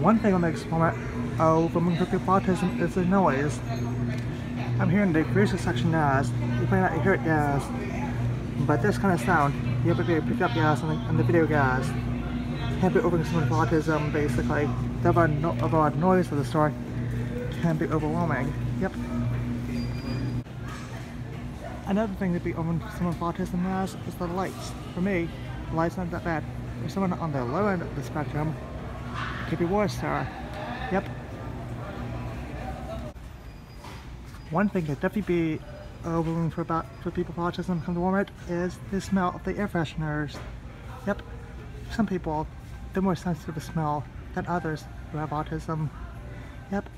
One thing that makes Walmart overwhelming for people with autism is the noise. I'm hearing the acoustic section as you might not hear it as, but this kind of sound you have to be able to pick up gas on the, on the video gas. Can't be over someone with autism basically. The of of noise of the store can be overwhelming. Yep. Another thing that be over someone with autism has is the lights. For me, lights aren't that bad. For someone on the low end of the spectrum, could be worse, sir. Yep. One thing that definitely be overwhelming for about for people with autism come to Walmart is the smell of the air fresheners. Yep. Some people, they're more sensitive to smell than others who have autism. Yep.